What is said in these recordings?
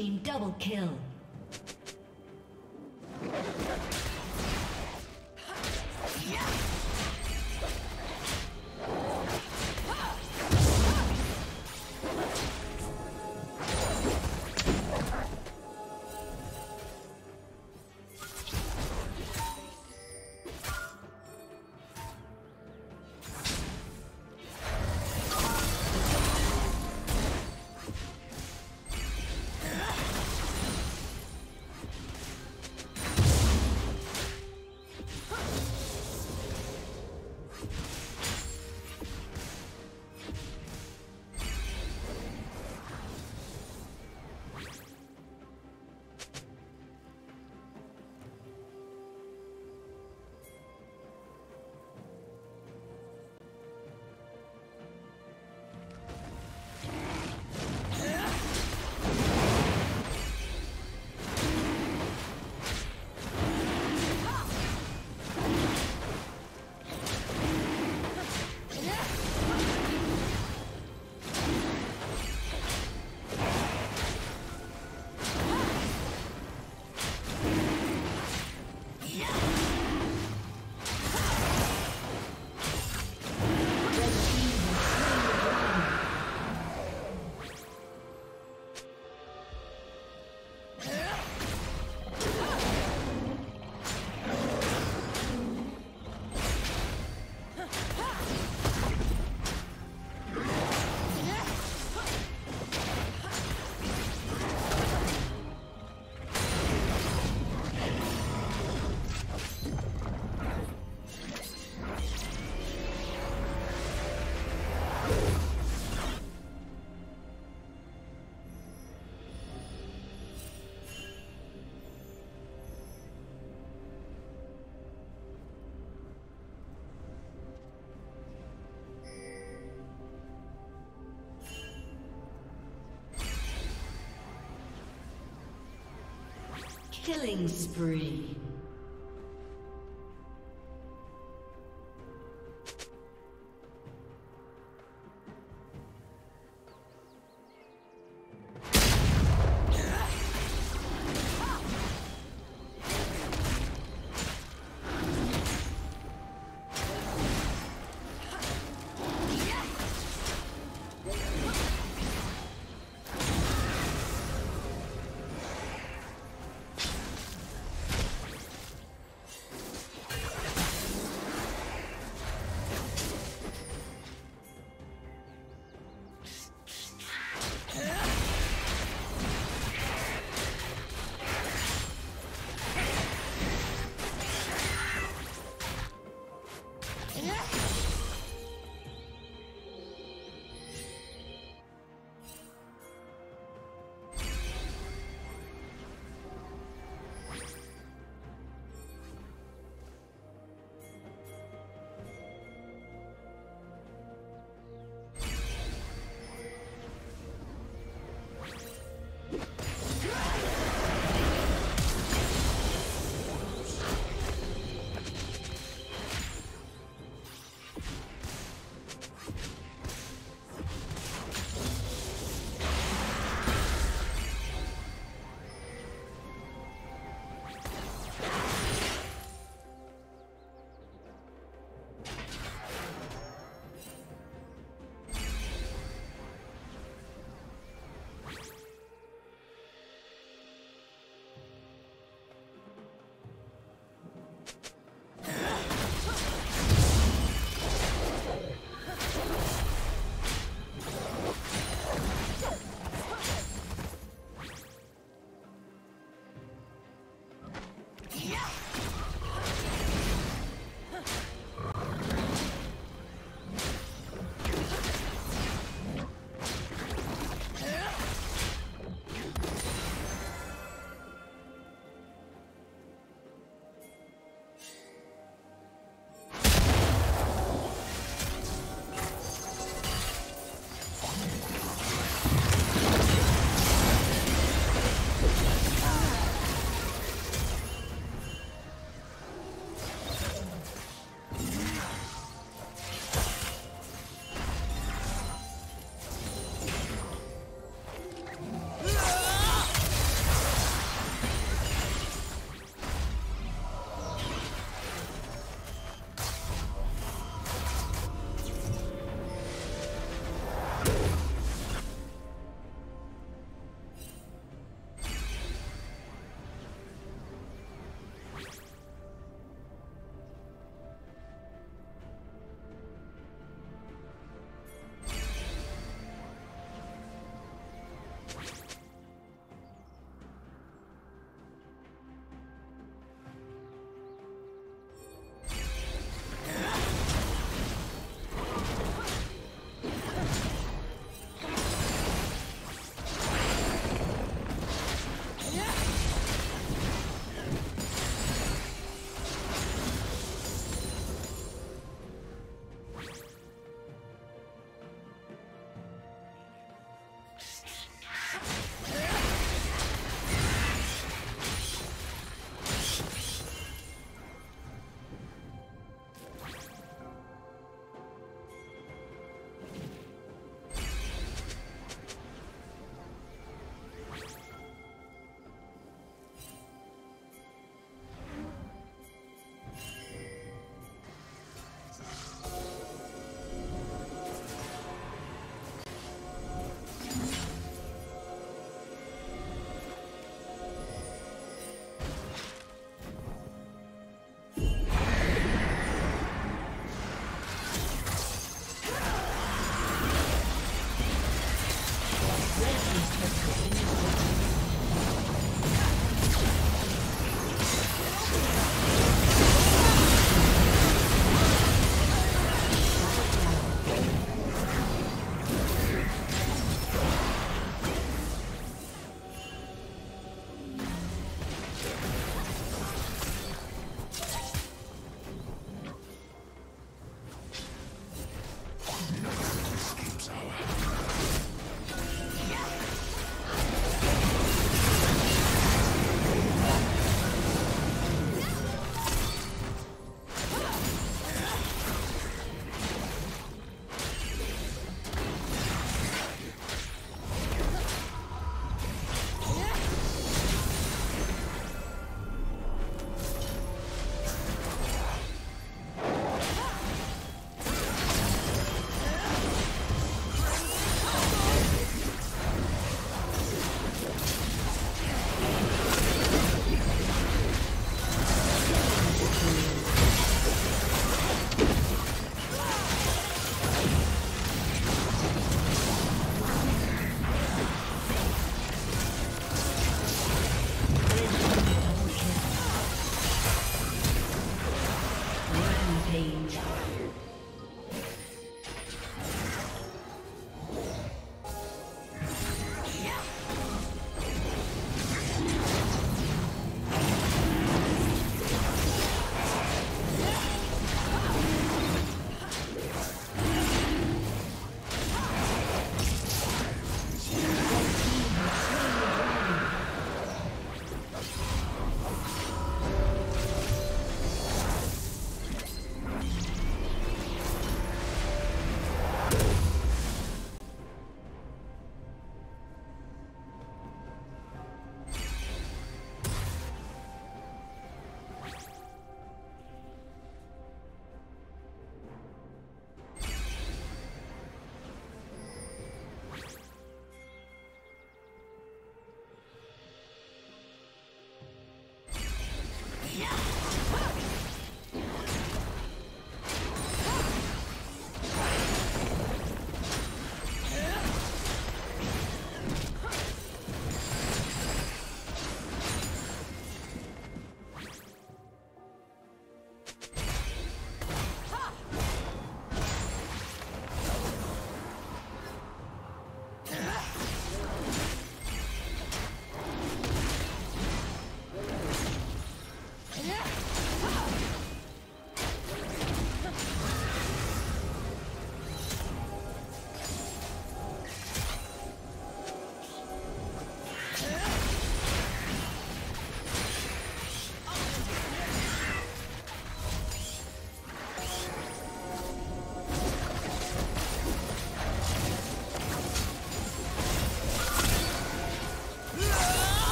Team double kill. Killing spree. Yeah.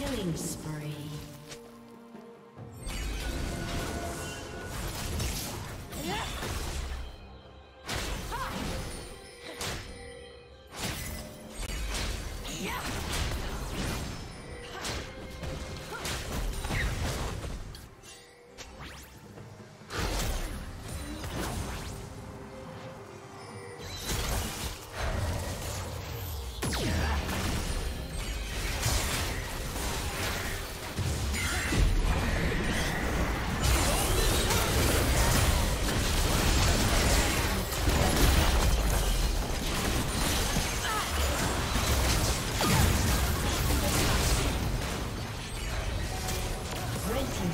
Killing spree.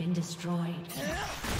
been destroyed.